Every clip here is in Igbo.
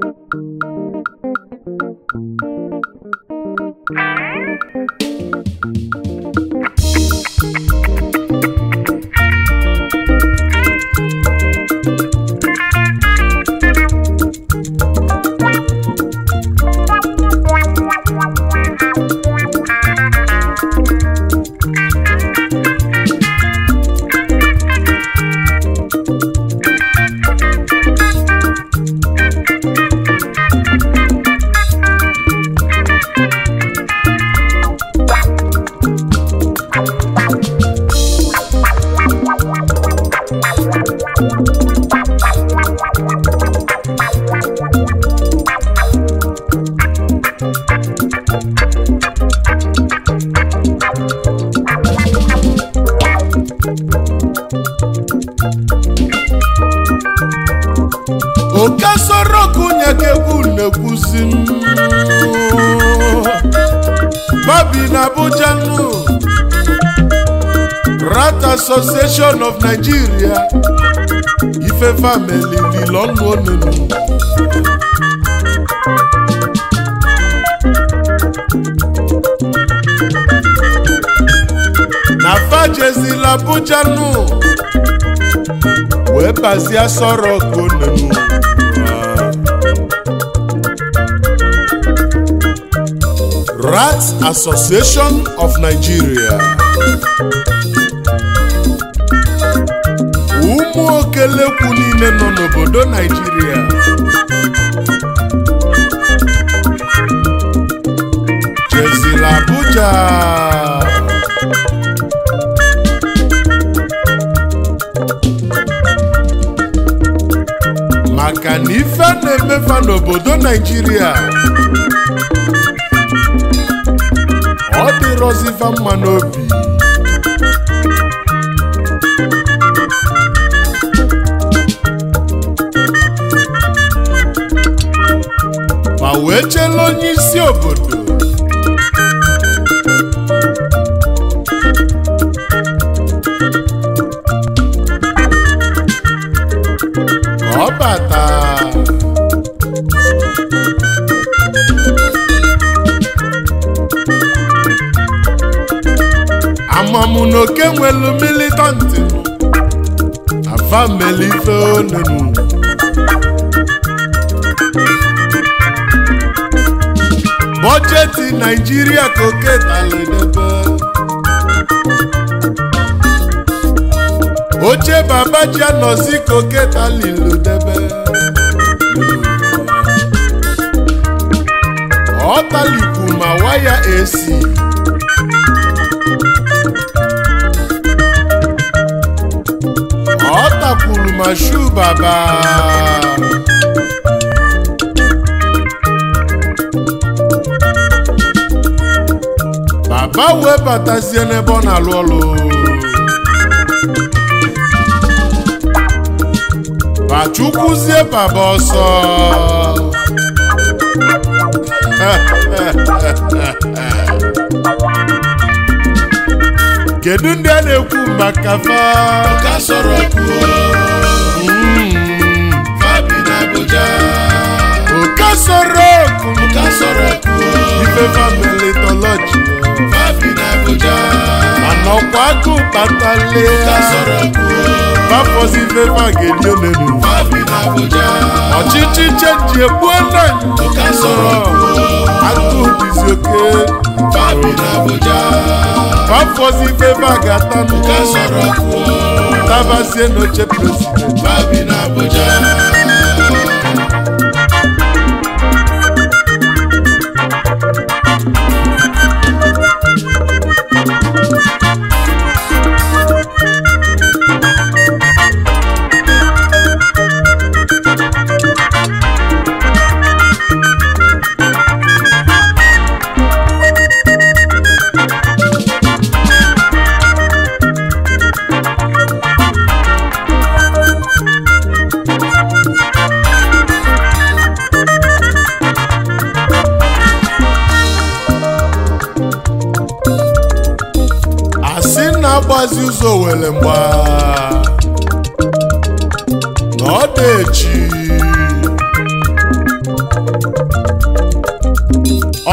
Thank you. Heart Association of Nigeria Ife family di lọ́nù onunu. Na fajezi l'Abuja nù wee bazia sọ̀rọ̀ ka onunu. Rat Association of Nigeria. ụkwụ okelekwu niile nọ n'obodo naijiria jezila abuja maka na ife na-emefa n'obodo naijiria ọ dịrọzifa mma n'obi wee chela onye isi obodo ọ bata amamụnoke nwelu militanti melite bọ́jẹ́tì nàìjíríà tó ké talẹ̀dẹ́gbẹ́. oche bàbá jà nọ sí kókè ta lílo dẹ́bẹ́. ọ̀tàlìkù mà wáyà èsì. ọ̀tàkùlù mà ṣú bàbá. ma wee bata n'ebe ọ na-alụ ọlụ ma chukwuzie baba ọsọ kedu ndị a na-ekwu maka mm. fa ka sọrọ kwuo Oka sọrọ okun. Oka sọrọ okun. Ife kpatalee bapọzi veva ga-eliolelu ọchịchị chenji egbuo agụụbizi oke bapọzi veva ga-ata tabazie n'oche prezident ụzọ Owerri mgba na ọ dị echi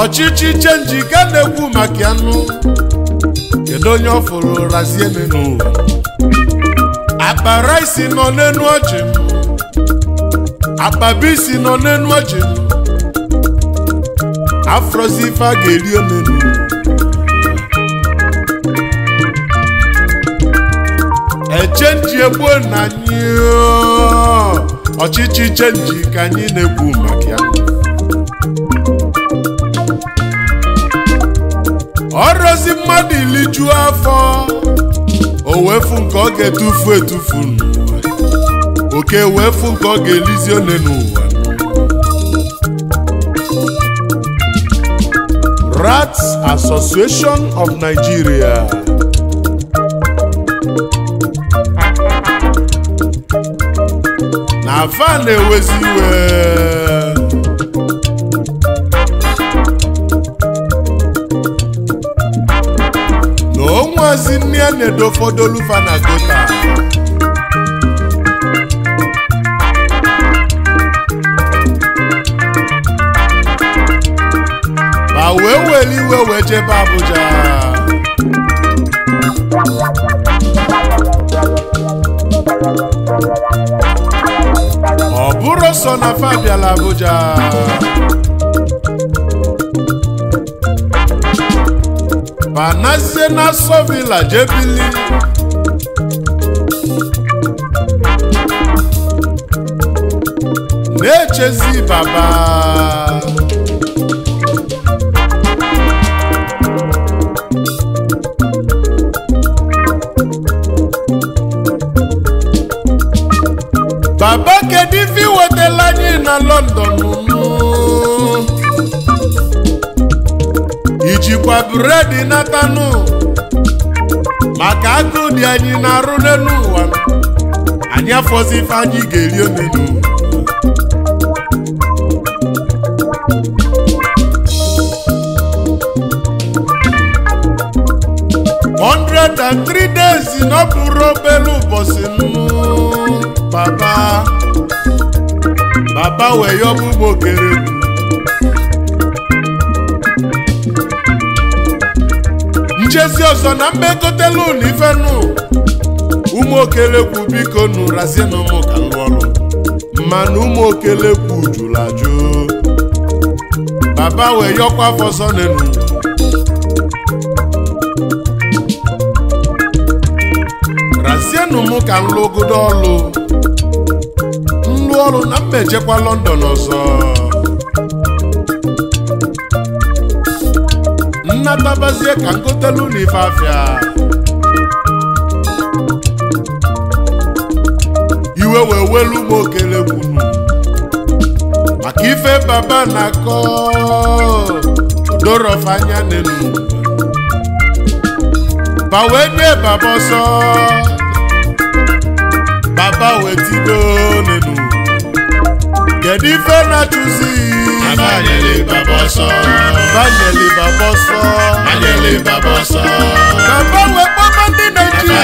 ọchịchị chenji ka na-ekwu maka anụ kedu onye ọ fụrụ razie menu akpa raisi nọ n'enu ọchị akpa bisi nọ n'enu ọchị afrozi ife a ga-eri onenu chenji egbuo na anyị ọchịchị chenji ka anyị na-ekwu maka ya ọrụzi mmadụ ilijuo afọ o weefu nke ọ ga-etufu etufu n'ụwa oke weefu nke ọ ga-elizi ole n'ụwa Rats Association of Nigeria afa na-ewezi iwe na nne ya na-edo ụfọdụ olufa na gota ma wee were iwe wee jebe Abuja ọ bụrụ sọ na fabiala Abuja banazie na sovila jebili na-echezi baba na London mụ mm, mm. ijikwa buredi natanụ maka agụ dị anyị na-arụ n'elu ụwa anyị afọzi ife anyị ga-eri omenu hundred and three days na ọ bụrụ obere ụbọchị papa wee ya ọbụbụ okere njezi ọzọ na mmekọtala unu ifenụ ụmụokelekwu biko nụ razienụ m ka ngwọrụ mana ụmụokelekwu jụla ajụ baba wee yọkwa afọ sọnenu razienụ m ka nlụgodo ọlụ ọrụ na mma ejekwa London ọzọ nnatabazie ka ngotelu ife afịa iwe wee welu m okele gwunu maka ife baba na-akọ odorof anya n'elu ba wee dee baba ọsọ n'ife na-atụzi abanyeli baba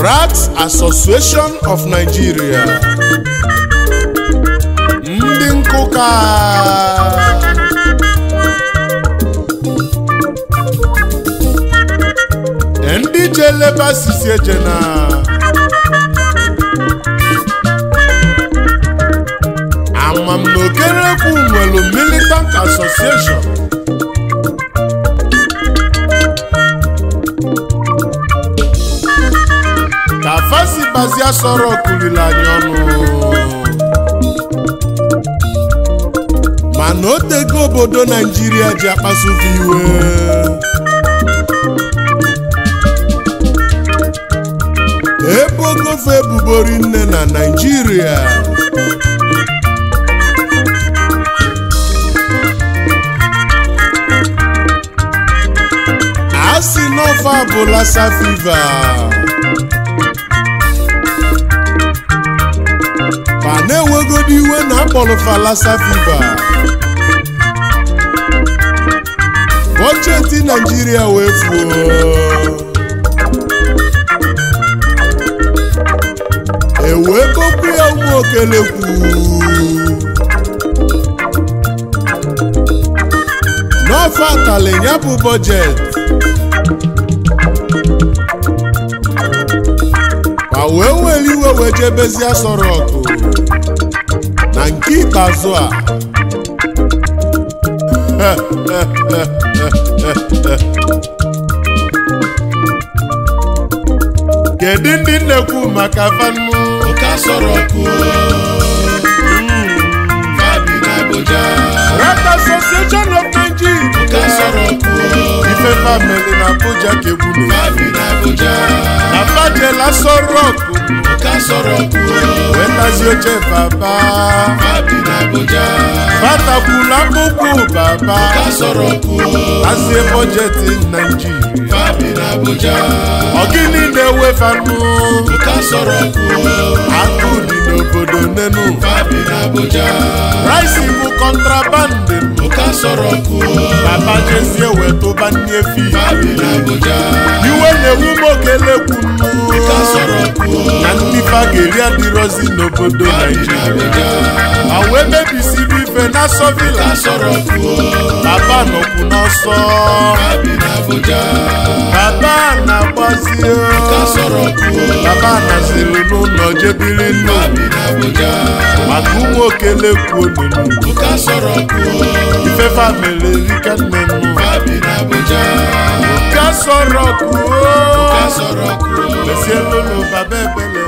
Rats Association of Nigeria ndị nkụka ndị jeleba leba sisi eje na amam militant association asọrọ kulili anyị ọnụ mana o obodo naijiria ji akpasu iwe ebe ogofe ebubori nne na naijiria a si n'ofe abụla safiva na-enwegodo iwe na akpọrọ falasa fiva bọjeti naijiria wee fuo ewee bokwu ya ụmụ okelekwu n'ofe atalị ya bụ bọjeti ma wee were iwe wee jebezi sọrọ ọkụ na nke ikpeazụ a kedu ndị nnekwu maka vanụ ụka sọrọ ọkụ hmm. Fabi abuja Abuja Red Association of Nigeria ụka sọrọ ọkụ ife famili na Abuja kegburu Fabi Abuja na Fajela sọrọ ụka sọrọ ọkụ isi oche baba batakwula akpụkpụ baba hazie bọjeti naijiria ọgịnị na-ewefanụ akụ dị n'obodo nenu raisi iwu kontrabandị sọ̀rọ̀ kù o. Bàbá Jésù ẹ̀wẹ̀ tó bá ní efi. Bábí l'Abuja. Iwe na-ewu m okele kwunu. Ika sọ̀rọ̀ kù o. Na ndị fageri adịrọzi n'obodo Naịjirịa. Bábí l'Abuja. Àwọn emebisiri ife na sọvila. Ika sọ̀rọ̀ kù o. Bàbá nọkwu n'ọsọ. Bábí l'Abuja. Bàbá na-agbazi ụlọ je biri nnu maka ụmụ okele kwuo n'elu ife nne nnu sọrọ kwuo mesie n'ụlọ baba